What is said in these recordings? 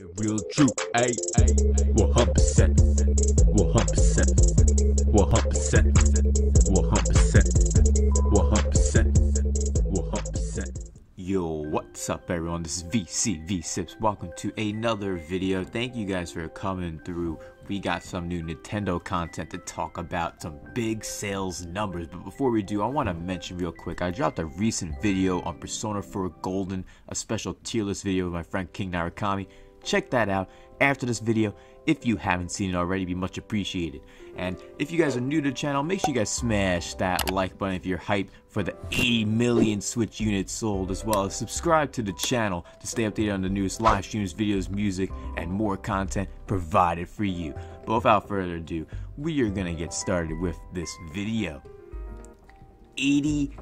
Real true, ayy, ayy, 100%, 100%, 100%, 100%, 100%, 100%. Yo, what's up everyone? This is VCiPz. Welcome to another video. Thank you guys for coming through. We got some new Nintendo content to talk about, some big sales numbers. But before we do, I want to mention real quick, I dropped a recent video on Persona 4 Golden, a special tier list video with my friend King Narukami check that out after this video if you haven't seen it already. Be much appreciated. And if you guys are new to the channel make sure you guys smash that like button if you're hyped for the 80 million switch units sold as well as subscribe to the channel to stay updated on the newest live streams videos music and more content provided for you. But without further ado we are gonna get started with this video. 80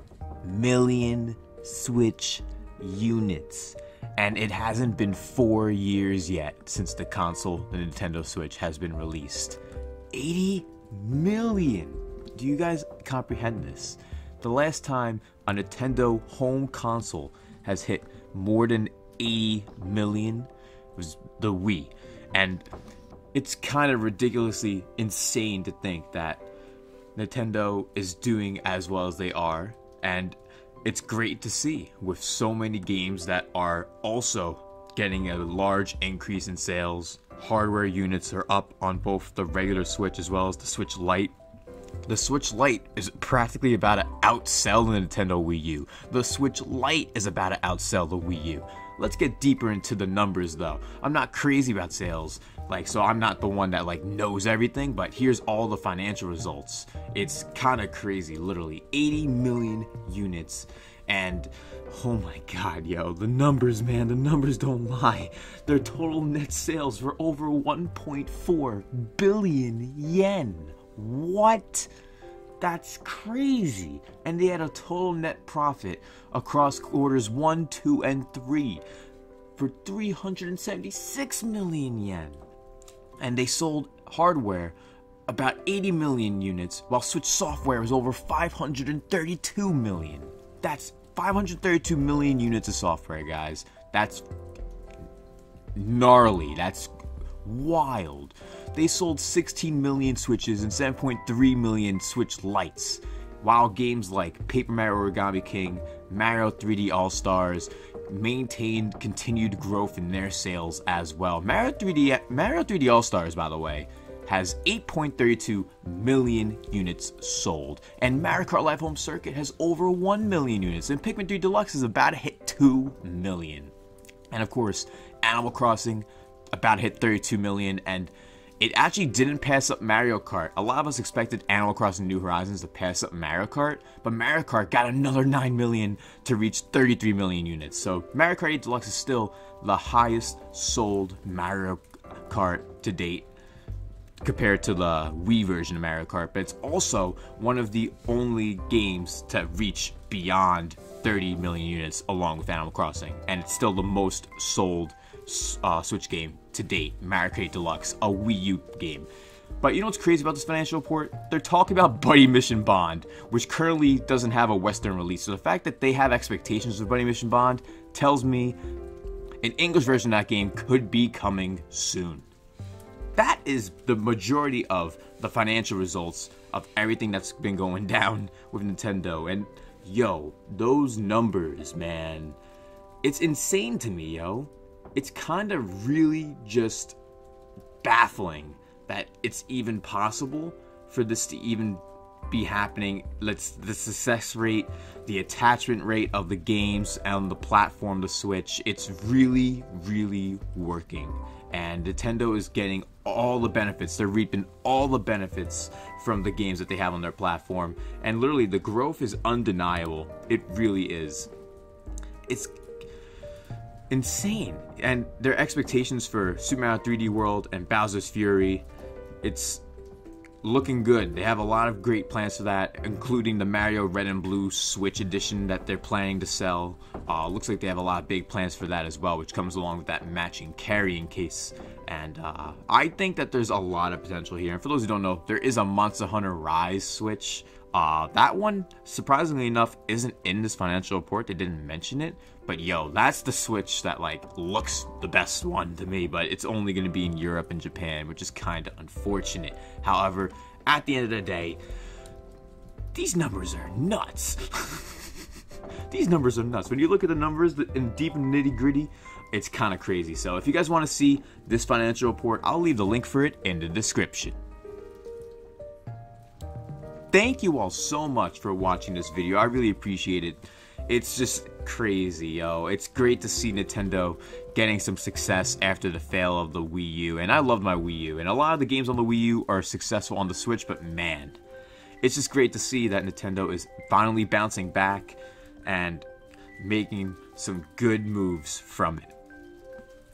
million switch units and it hasn't been four years yet since the console, the Nintendo Switch, has been released. 80 million! Do you guys comprehend this? The last time a Nintendo home console has hit more than 80 million was the Wii. And it's kind of ridiculously insane to think that Nintendo is doing as well as they are. And it's great to see with so many games that are also getting a large increase in sales. Hardware units are up on both the regular Switch as well as the Switch Lite. The Switch Lite is practically about to outsell the Nintendo Wii U. The Switch Lite is about to outsell the Wii U. Let's get deeper into the numbers though. I'm not crazy about sales, like, so I'm not the one that like knows everything, but here's all the financial results. It's kind of crazy, literally 80 million units. And oh my god, yo, the numbers, man, the numbers don't lie. Their total net sales were over 1.4 billion yen. What? That's crazy. And they had a total net profit across quarters 1, 2, and 3 for 376 million yen and they sold hardware about 80 million units, while Switch software was over 532 million. That's 532 million units of software, guys. That's gnarly. That's wild. They sold 16 million Switches and 7.3 million Switch Lites, while games like Paper Mario Origami King, Mario 3D All Stars, maintained continued growth in their sales as well. Mario 3D Mario 3D All Stars, by the way, has 8.32 million units sold, and Mario Kart Live Home Circuit has over 1 million units, and Pikmin 3 Deluxe is about to hit 2 million. And of course, Animal Crossing about to hit 32 million, and it actually didn't pass up Mario Kart. A lot of us expected Animal Crossing New Horizons to pass up Mario Kart, but Mario Kart got another 9 million to reach 33 million units. So Mario Kart 8 Deluxe is still the highest sold Mario Kart to date compared to the Wii version of Mario Kart, but it's also one of the only games to reach beyond 30 million units along with Animal Crossing, and it's still the most sold uh, Switch game to date, Mario Kart Deluxe, a Wii U game. But you know what's crazy about this financial report? They're talking about Buddy Mission Bond, which currently doesn't have a Western release. So the fact that they have expectations of Buddy Mission Bond tells me an English version of that game could be coming soon. That is the majority of the financial results of everything that's been going down with Nintendo. And yo, those numbers, man, it's insane to me, yo it's kind of really just baffling that it's even possible for this to even be happening. Let's the success rate, the attachment rate of the games and the platform, the Switch, it's really, really working. And Nintendo is getting all the benefits. They're reaping all the benefits from the games that they have on their platform. And literally, the growth is undeniable. It really is. It's insane. And their expectations for Super Mario 3D World and Bowser's Fury, it's looking good. They have a lot of great plans for that, including the Mario Red and Blue Switch edition that they're planning to sell. Uh, looks like they have a lot of big plans for that as well, which comes along with that matching carrying case. And uh, I think that there's a lot of potential here. And for those who don't know, there is a Monster Hunter Rise Switch Uh, that one, surprisingly enough, isn't in this financial report. They didn't mention it. But yo, that's the Switch that like looks the best one to me, but it's only going to be in Europe and Japan, which is kind of unfortunate. However, at the end of the day, these numbers are nuts. these numbers are nuts. When you look at the numbers in deep and nitty gritty, it's kind of crazy. So if you guys want to see this financial report, I'll leave the link for it in the description. Thank you all so much for watching this video. I really appreciate it. It's just crazy, yo. It's great to see Nintendo getting some success after the fail of the Wii U. And I love my Wii U. And a lot of the games on the Wii U are successful on the Switch, but man, it's just great to see that Nintendo is finally bouncing back and making some good moves from it.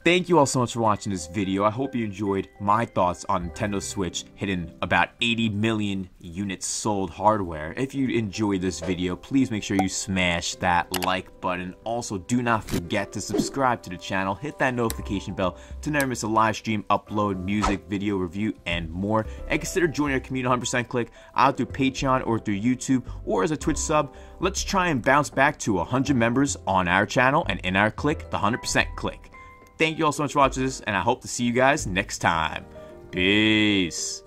Thank you all so much for watching this video. I hope you enjoyed my thoughts on Nintendo Switch hitting about 80 million units sold hardware. If you enjoyed this video, please make sure you smash that like button. Also, do not forget to subscribe to the channel, hit that notification bell to never miss a live stream, upload, music, video review, and more. And consider joining our community 100% Clique out through Patreon or through YouTube or as a Twitch sub. Let's try and bounce back to 100 members on our channel and in our Clique, the 100% Clique. Thank you all so much for watching this, and I hope to see you guys next time. Peace.